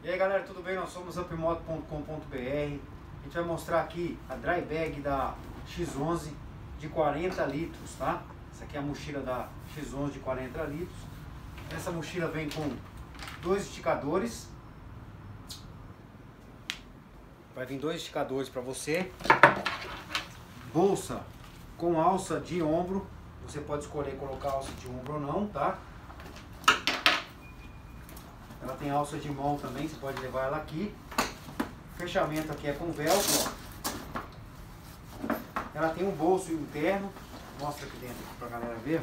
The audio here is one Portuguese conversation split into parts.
E aí galera, tudo bem? Nós somos upmoto.com.br A gente vai mostrar aqui a dry bag da X11 de 40 litros, tá? Essa aqui é a mochila da X11 de 40 litros Essa mochila vem com dois esticadores Vai vir dois esticadores para você Bolsa com alça de ombro Você pode escolher colocar alça de ombro ou não, tá? Tem alça de mão também, você pode levar ela aqui. O fechamento aqui é com velcro. Ó. Ela tem um bolso interno. Mostra aqui dentro pra galera ver.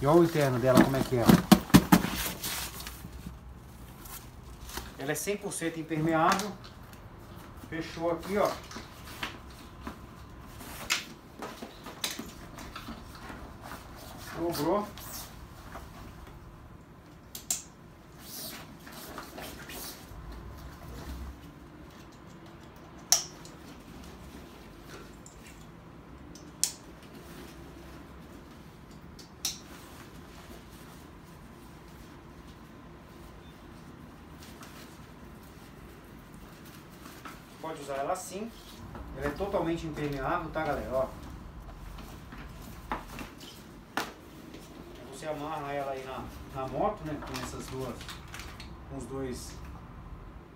E olha o interno dela como é que é. Ela é 100% impermeável. Fechou aqui, ó. Dobrou. Pode usar ela assim. Ela é totalmente impermeável, tá galera? Ó. você amarra ela aí na, na moto, né? Com essas duas, com os dois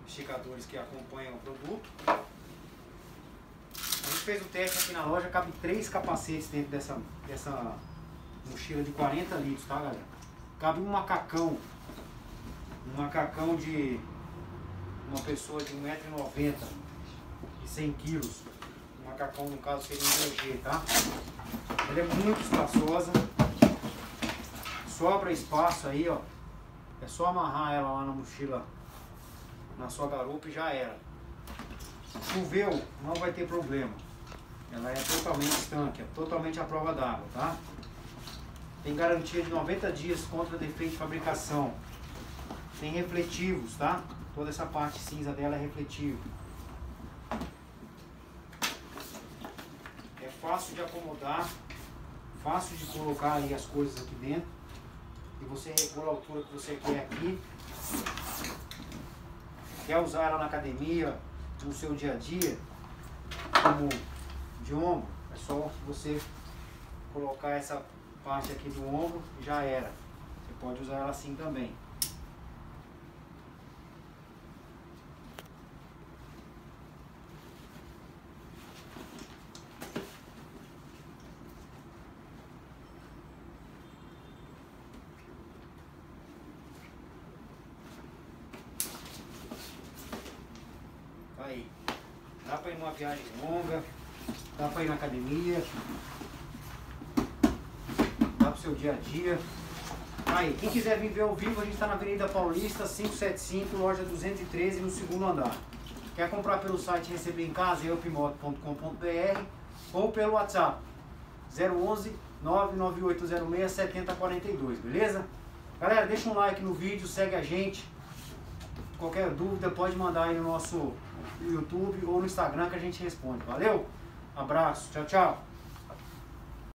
esticadores que acompanham o produto. A gente fez o teste aqui na loja, cabe três capacetes dentro dessa, dessa mochila de 40 litros, tá galera? Cabe um macacão, um macacão de uma pessoa de 1,90m, de 100 kg. O macacão no caso seria um DG, tá? Ela é muito espaçosa sobra espaço aí, ó. É só amarrar ela lá na mochila, na sua garupa e já era. Choveu, não vai ter problema. Ela é totalmente estanque, é totalmente à prova d'água, tá? Tem garantia de 90 dias contra defeito de fabricação. Tem refletivos, tá? Toda essa parte cinza dela é refletivo. É fácil de acomodar, fácil de colocar aí as coisas aqui dentro você regula a altura que você quer aqui. Quer usar ela na academia, no seu dia a dia, como de ombro, é só você colocar essa parte aqui do ombro já era. Você pode usar ela assim também. Aí. Dá para ir numa viagem longa, dá para ir na academia, dá para o seu dia a dia. Aí, quem quiser vir ver ao vivo, a gente está na Avenida Paulista 575, loja 213, no segundo andar. Quer comprar pelo site receber em casa, eupimoto.com.br ou pelo WhatsApp 011 99806 7042, beleza? Galera, deixa um like no vídeo, segue a gente. Qualquer dúvida pode mandar aí no nosso YouTube ou no Instagram que a gente responde. Valeu? Abraço, tchau, tchau.